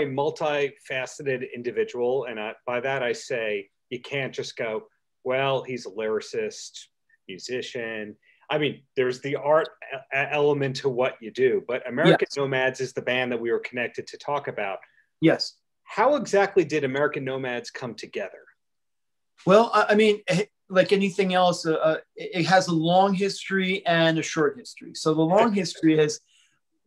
a multifaceted individual, and I, by that I say you can't just go, well, he's a lyricist, musician. I mean, there's the art element to what you do, but American yes. Nomads is the band that we were connected to talk about. Yes. How exactly did American Nomads come together? Well, I mean, eh, like anything else, uh, uh it has a long history and a short history. So the long history is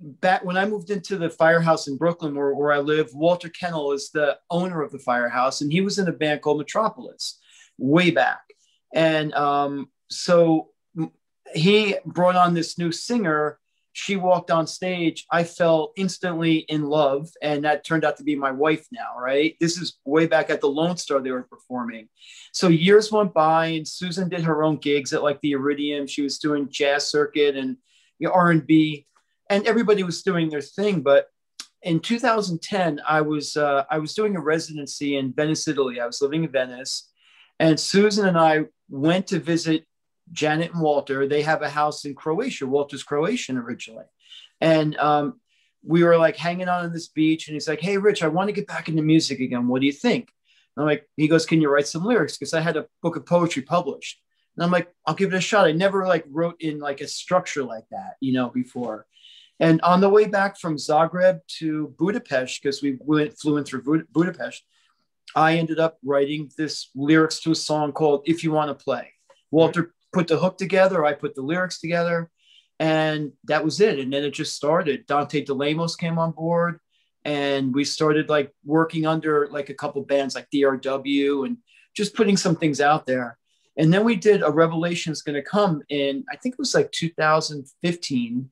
back when I moved into the firehouse in Brooklyn, where, where I live, Walter Kennel is the owner of the firehouse, and he was in a band called Metropolis way back. And um, so he brought on this new singer. She walked on stage. I fell instantly in love, and that turned out to be my wife now, right? This is way back at the Lone Star they were performing. So years went by, and Susan did her own gigs at like the Iridium. She was doing jazz circuit and know, R&B and everybody was doing their thing. But in 2010, I was uh, I was doing a residency in Venice, Italy. I was living in Venice, and Susan and I went to visit Janet and Walter. They have a house in Croatia. Walter's Croatian originally, and um, we were like hanging out on this beach. And he's like, "Hey, Rich, I want to get back into music again. What do you think?" And I'm like, he goes, "Can you write some lyrics?" Because I had a book of poetry published. And I'm like, I'll give it a shot. I never like wrote in like a structure like that, you know, before. And on the way back from Zagreb to Budapest, because we went flew in through Budapest, I ended up writing this lyrics to a song called "If You Want to Play." Walter put the hook together, I put the lyrics together, and that was it. And then it just started. Dante DeLamos came on board, and we started like working under like a couple bands like DRW and just putting some things out there. And then we did a Revelation is going to come in, I think it was like 2015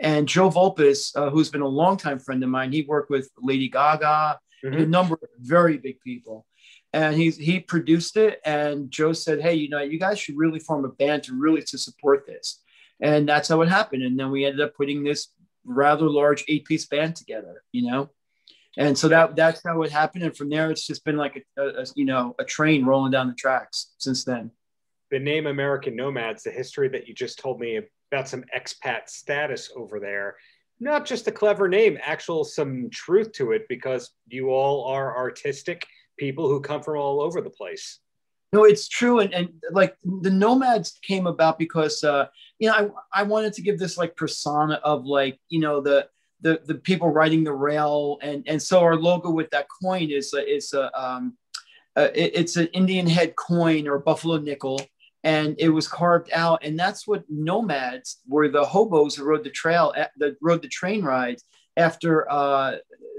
and Joe Vulpis, uh, who's been a longtime friend of mine, he worked with Lady Gaga, mm-hmm. a number of very big people. And he's he produced it. And Joe said, Hey, you know, you guys should really form a band to really to support this. And that's how it happened. And then we ended up putting this rather large eight-piece band together, you know. And so that that's how it happened. And from there, it's just been like a, a, a you know a train rolling down the tracks since then. The name American Nomads, the history that you just told me got some expat status over there. Not just a clever name, actual some truth to it because you all are artistic people who come from all over the place. No, it's true, and, and like the nomads came about because uh, you know I, I wanted to give this like persona of like you know the the the people riding the rail, and and so our logo with that coin is is a um, it, it's an Indian head coin or buffalo nickel, and it was carved out and that's what nomads were the hobos who rode the trail that rode the train rides after uh,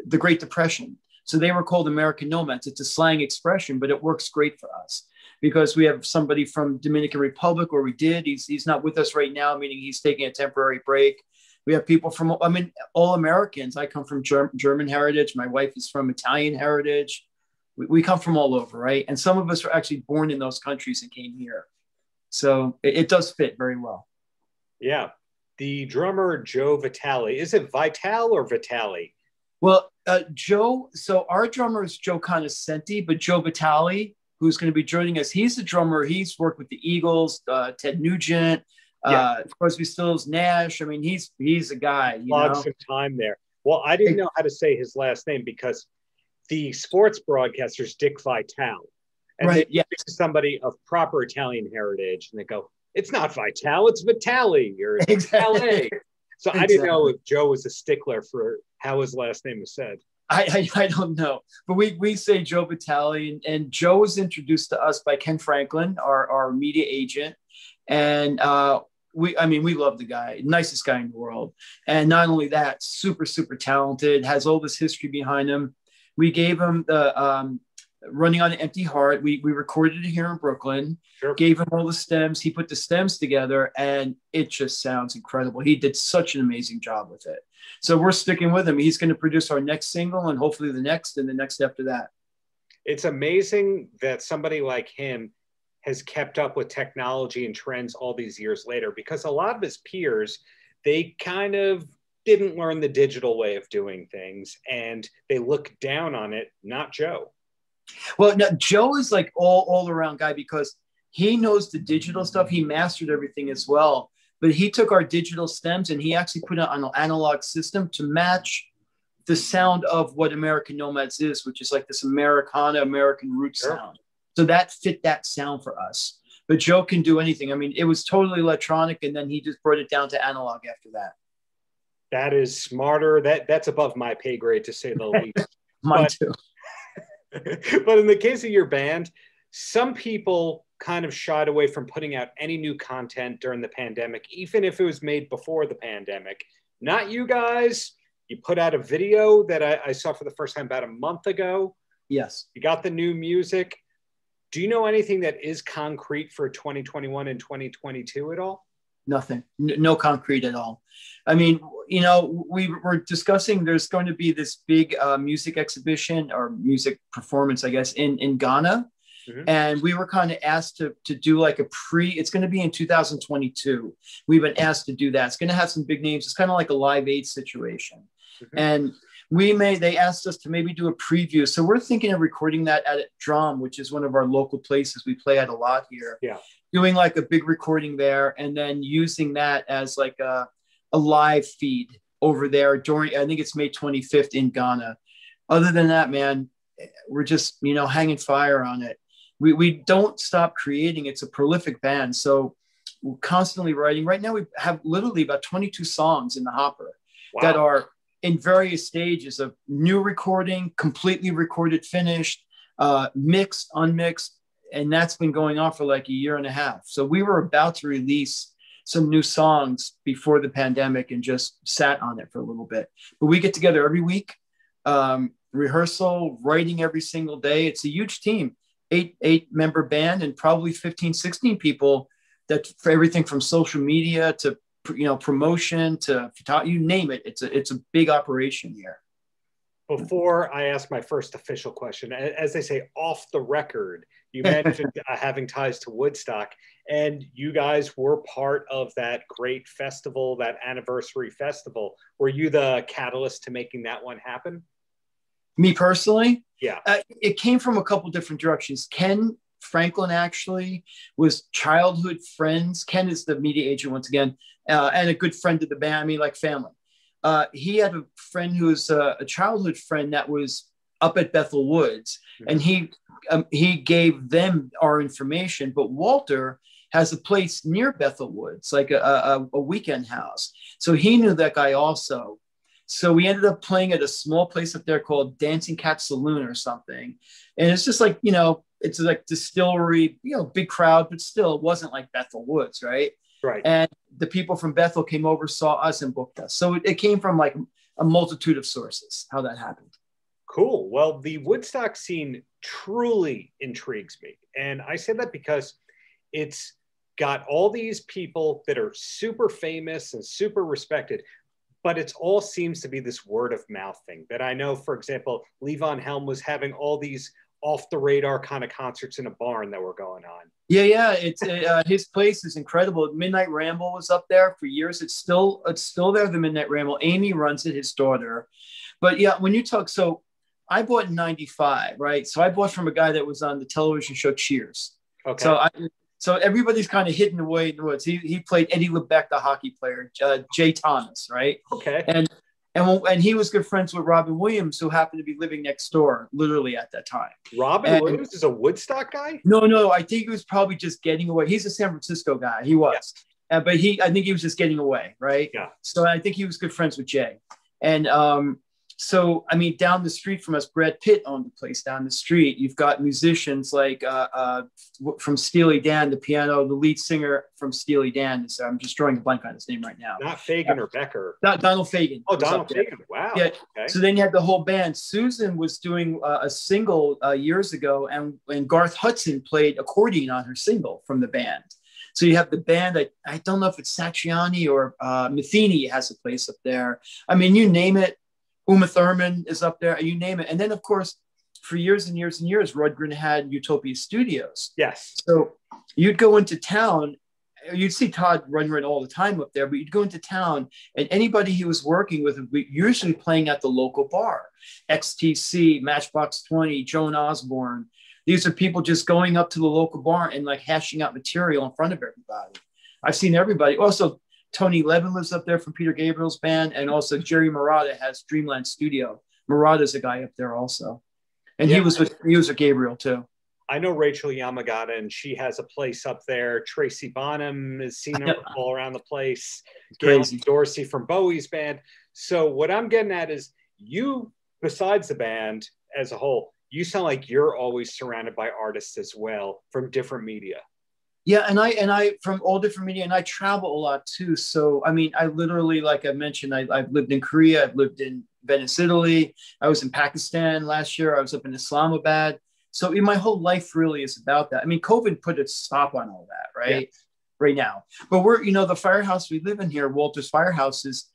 the great depression. So they were called american nomads. It's a slang expression but it works great for us because we have somebody from dominican republic or we did. He's, he's not with us right now meaning he's taking a temporary break. We have people from i mean all americans. I come from German, German heritage. My wife is from italian heritage. We, we come from all over right? And some of us were actually born in those countries and came here so it, it does fit very well. Yeah. The drummer Joe Vitale. Is it Vital or Vitale? Well, uh, Joe, so our drummer is Joe Conoscenti, but Joe Vitale, who's going to be joining us, he's the drummer. He's worked with the Eagles, uh, Ted Nugent, yeah. uh. Crosby, Stills, Nash. I mean, he's he's a guy. You Lots know? of time there. Well, I didn't know how to say his last name because the sports broadcaster's Dick Vitale. And right. they to somebody of proper Italian heritage, and they go, "It's not Vital, it's Vitali or exactly. So exactly. I didn't know if Joe was a stickler for how his last name was said. I, I, I don't know, but we, we say Joe Vitale, and, and, Joe was introduced to us by Ken Franklin, our, our media agent, and uh, we I mean we love the guy, nicest guy in the world, and not only that, super super talented, has all this history behind him. We gave him the um, running on an empty heart. We we recorded it here in Brooklyn. Sure. Gave him all the stems. He put the stems together, and it just sounds incredible. He did such an amazing job with it. So we're sticking with him. He's going to produce our next single, and hopefully the next, and the next after that. It's amazing that somebody like him has kept up with technology and trends all these years later, because a lot of his peers, they kind of didn't learn the digital way of doing things, and they look down on it. Not Joe. Well, no, Joe is like all all around guy because he knows the digital stuff. He mastered everything as well. But he took our digital stems and he actually put it on an analog system to match the sound of what American Nomads is, which is like this Americana, American root sure. sound. So that fit that sound for us. But Joe can do anything. I mean, it was totally electronic, and then he just brought it down to analog after that. That is smarter. That that's above my pay grade to say the least. Mine but, too. but in the case of your band, some people kind of shied away from putting out any new content during the pandemic, even if it was made before the pandemic. Not you guys. You put out a video that I, I saw for the first time about a month ago. Yes. You got the new music. Do you know anything that is concrete for 2021 and 2022 at all? Nothing. no concrete at all. I mean, you know, we were discussing there's going to be this big uh, music exhibition or music performance, I guess, in, in Ghana Mm-hmm. And we were kind of asked to, to do like a pre, it's going to be in 2022. We've been asked to do that. It's going to have some big names. It's kind of like a live aid situation. Mm-hmm. And we may, they asked us to maybe do a preview. So we're thinking of recording that at Drum, which is one of our local places we play at a lot here. Yeah. Doing like a big recording there and then using that as like a, a live feed over there during, I think it's May 25th in Ghana. Other than that, man, we're just, you know, hanging fire on it we, we don't stop creating. It's a prolific band. So we're constantly writing. Right now, we have literally about 22 songs in the hopper wow. that are in various stages of new recording, completely recorded, finished, uh, mixed, unmixed. And that's been going on for like a year and a half. So we were about to release some new songs before the pandemic and just sat on it for a little bit. But we get together every week, um, rehearsal, writing every single day. It's a huge team eight eight member band and probably 15 16 people that for everything from social media to you know promotion to you name it it's a it's a big operation here. Before i ask my first official question as they say off the record you mentioned uh, having ties to woodstock and you guys were part of that great festival that anniversary festival. Were you the catalyst to making that one happen? Me personally? Yeah. Uh, it came from a couple different directions. Ken franklin actually was childhood friends. Ken is the media agent once again uh, and a good friend of the band. I mean like family. Uh, he had a friend who was a, a, childhood friend that was up at bethel woods mm-hmm. and he um, he gave them our information but walter has a place near bethel woods like a, a, a weekend house. So he knew that guy also. So we ended up playing at a small place up there called Dancing Cat Saloon or something. And it's just like, you know, it's like distillery, you know, big crowd, but still it wasn't like Bethel Woods, right? Right. And the people from Bethel came over, saw us, and booked us. So it, it came from like a multitude of sources how that happened. Cool. Well, the Woodstock scene truly intrigues me. And I say that because it's got all these people that are super famous and super respected, but it all seems to be this word of mouth thing that I know, for example, Levon Helm was having all these off the radar kind of concerts in a barn that were going on. Yeah, yeah, it's uh, his place is incredible. Midnight Ramble was up there for years. It's still it's still there. The Midnight Ramble. Amy runs it, his daughter. But yeah, when you talk, so I bought in '95, right? So I bought from a guy that was on the television show Cheers. Okay. So I, so everybody's kind of hidden away in the woods. He, he played Eddie LeBec, the hockey player, uh, Jay Thomas, right? Okay. And and and he was good friends with Robin Williams, who happened to be living next door, literally at that time. Robin and, Williams is a Woodstock guy. No, no, I think he was probably just getting away. He's a San Francisco guy. He was, yeah. uh, but he, I think he was just getting away, right? Yeah. So I think he was good friends with Jay, and um, so I mean, down the street from us, Brad Pitt owned the place down the street. You've got musicians like uh, uh, from Steely Dan, the piano, the lead singer from Steely Dan. Is, I'm just drawing a blank on his name right now. Not Fagen uh, or Becker. Not Donald Fagen. Oh, Donald Fagen. Wow. Yeah. Okay. So then you had the whole band. Susan was doing uh, a single uh, years ago, and and Garth Hudson played accordion on her single from the band. So you have the band. I, I don't know if it's Satriani or uh, Metheny has a place up there. I mean, you name it Uma Thurman is up there, you name it. And then, of course, for years and years and years, Rundgren had Utopia Studios. Yes. So you'd go into town, you'd see Todd Rundgren all the time up there, but you'd go into town and anybody he was working with would be usually playing at the local bar. XTC, Matchbox 20, Joan Osborne. These are people just going up to the local bar and like hashing out material in front of everybody. I've seen everybody. Also, Tony Levin lives up there from Peter Gabriel's band, and also Jerry Marotta has Dreamland Studio. Marotta's a guy up there also, and yeah. he was with he was with Gabriel too. I know Rachel Yamagata, and she has a place up there. Tracy Bonham is seen all around the place. Crazy. Dorsey from Bowie's band. So what I'm getting at is you, besides the band as a whole, you sound like you're always surrounded by artists as well from different media. Yeah, and I and I from all different media, and I travel a lot too. So I mean, I literally, like I mentioned, I, I've lived in Korea, I've lived in Venice, Italy. I was in Pakistan last year. I was up in Islamabad. So in my whole life really is about that. I mean, COVID put a stop on all that, right? Yeah. Right now. But we're, you know, the firehouse we live in here, Walter's Firehouse is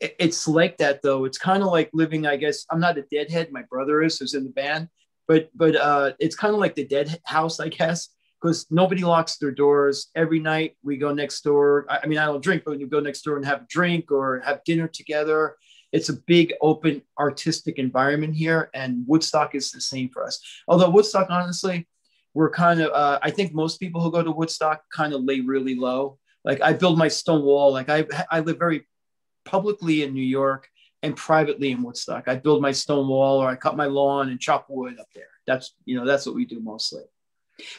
it's like that though. It's kind of like living, I guess. I'm not a deadhead. My brother is, who's in the band, but but uh, it's kind of like the dead house, I guess, because nobody locks their doors. Every night we go next door. I, I mean, I don't drink, but we go next door and have a drink or have dinner together it's a big open artistic environment here and woodstock is the same for us. Although woodstock honestly we're kind of uh, i think most people who go to woodstock kind of lay really low. Like i build my stone wall. Like i i live very publicly in new york and privately in woodstock. I build my stone wall or i cut my lawn and chop wood up there. That's you know that's what we do mostly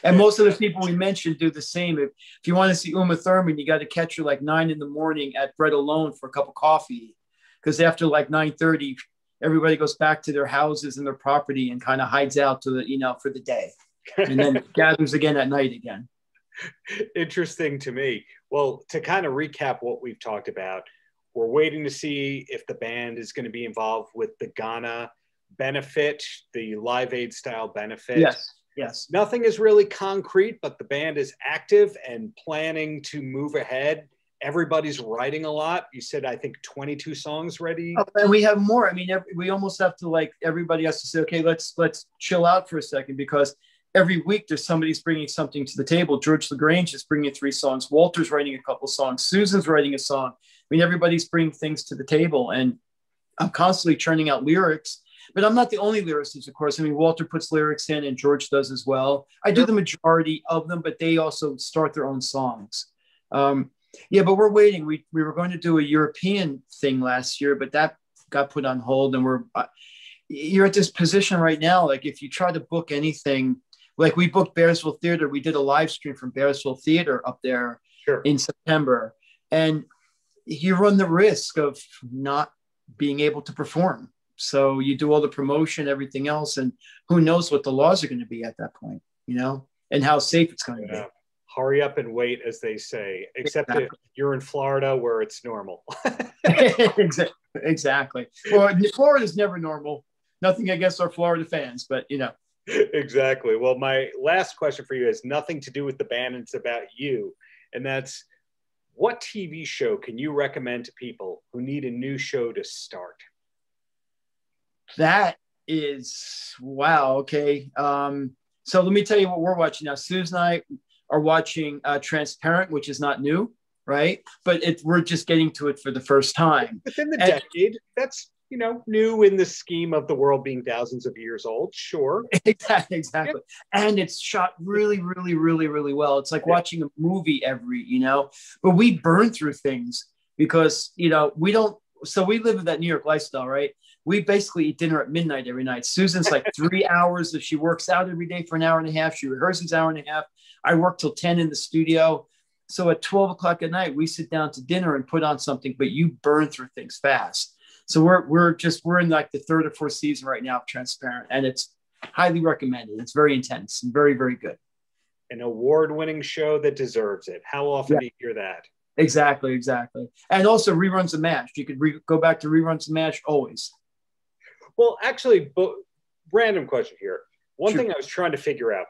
and most of the people we mentioned do the same. If, if you want to see Uma Thurman, you got to catch her like nine in the morning at Bread Alone for a cup of coffee because after like 9:30, everybody goes back to their houses and their property and kind of hides out to the you know for the day, and then gathers again at night again. Interesting to me. Well, to kind of recap what we've talked about, we're waiting to see if the band is going to be involved with the Ghana benefit, the Live Aid style benefit. Yes. Yes. Nothing is really concrete, but the band is active and planning to move ahead everybody's writing a lot. You said I think 22 songs ready. Oh, and we have more. I mean, every, we almost have to like everybody has to say, okay, let's let's chill out for a second because every week there's somebody's bringing something to the table. George Lagrange is bringing three songs. Walter's writing a couple songs. Susan's writing a song. I mean, everybody's bringing things to the table, and I'm constantly churning out lyrics. But I'm not the only lyricist, of course. I mean, Walter puts lyrics in, and George does as well. I do the majority of them, but they also start their own songs. Um, yeah, but we're waiting. We we were going to do a European thing last year, but that got put on hold, and we're uh, you're at this position right now. Like if you try to book anything, like we booked Bearsville Theater, we did a live stream from Bearsville Theater up there sure. in September, and you run the risk of not being able to perform. So you do all the promotion, everything else, and who knows what the laws are going to be at that point, you know, and how safe it's going to yeah. be hurry up and wait, as they say, except exactly. if you're in Florida where it's normal. exactly. Well, Florida is never normal. Nothing against our Florida fans, but you know. Exactly. Well, my last question for you has nothing to do with the band, it's about you. And that's what TV show can you recommend to people who need a new show to start? That is wow. Okay. Um, so let me tell you what we're watching now. Susan and I are watching uh, Transparent, which is not new, right? But it, we're just getting to it for the first time. Within the and, decade, that's you know new in the scheme of the world being thousands of years old. Sure, exactly, exactly. Yeah. And it's shot really, really, really, really well. It's like yeah. watching a movie every, you know. But we burn through things because you know we don't. So we live in that New York lifestyle, right? We basically eat dinner at midnight every night. Susan's like three hours if she works out every day for an hour and a half. She rehearses hour and a half. I work till 10 in the studio. So at 12 o'clock at night, we sit down to dinner and put on something, but you burn through things fast. So we're, we're just, we're in like the third or fourth season right now of Transparent, and it's highly recommended. It's very intense and very, very good. An award winning show that deserves it. How often yeah. do you hear that? Exactly, exactly. And also reruns of MASH. You could re- go back to reruns of MASH always. Well, actually, but random question here. One thing I was trying to figure out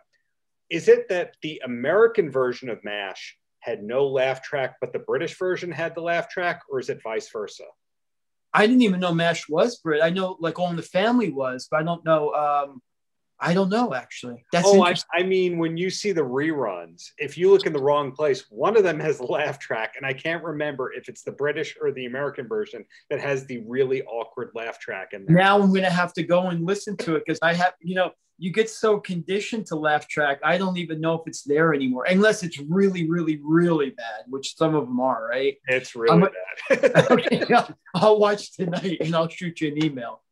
is it that the American version of MASH had no laugh track, but the British version had the laugh track, or is it vice versa? I didn't even know MASH was Brit. I know like All in the Family was, but I don't know. Um, I don't know actually. That's oh, I, I, mean, when you see the reruns, if you look in the wrong place, one of them has the laugh track, and I can't remember if it's the British or the American version that has the really awkward laugh track in there. Now I'm going to have to go and listen to it because I have, you know, you get so conditioned to laugh track, I don't even know if it's there anymore, unless it's really, really, really bad, which some of them are, right? It's really bad. okay, I'll watch tonight and I'll shoot you an email.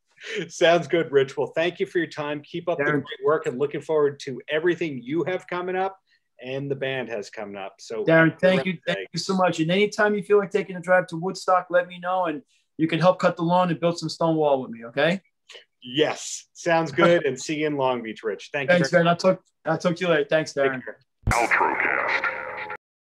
Sounds good, Rich. Well, thank you for your time. Keep up Darren. the great work and looking forward to everything you have coming up and the band has coming up. So, Darren, thank you. Thank you so much. And anytime you feel like taking a drive to Woodstock, let me know and you can help cut the lawn and build some stone wall with me. Okay. Yes. Sounds good. and see you in Long Beach, Rich. Thank Thanks, you. Thanks, man. I'll talk, I'll talk to you later. Thanks, Darren. Paltrocast.